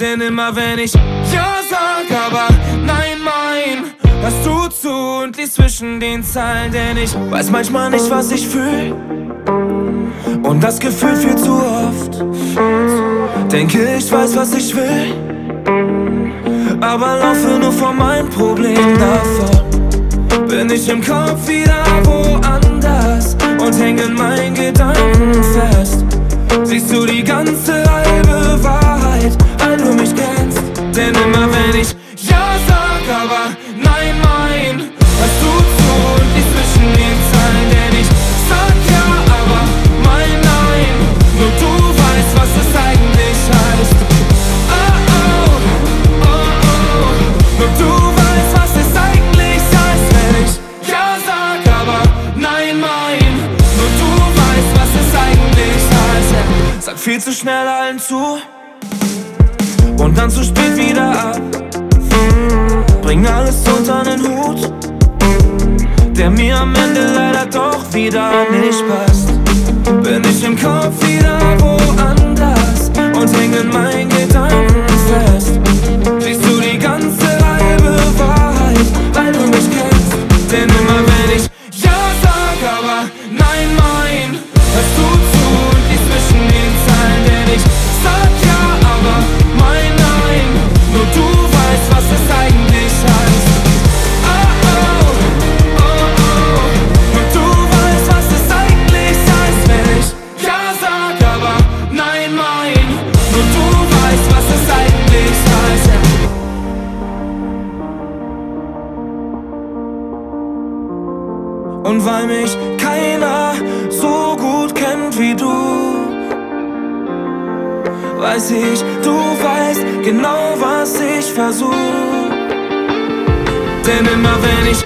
Denn immer wenn ich Ja sag, aber nein mein Hörst du zu und liest zwischen den Zeilen Denn ich weiß manchmal nicht, was ich fühl. Und das Gefühl viel zu oft. Denke ich weiß, was ich will. Aber laufe nur vor mein Problem davon. Bin ich im Kopf wieder woanders Und hänge in viel zu schnell allen zu und dann zu spät wieder ab. Bring alles unter den Hut, der mir am Ende leider doch wieder nicht passt. Bin ich im Kopf wieder woanders Und weil mich keiner so gut kennt wie du, weiß ich, du weißt genau, was ich versuch. Denn immer wenn ich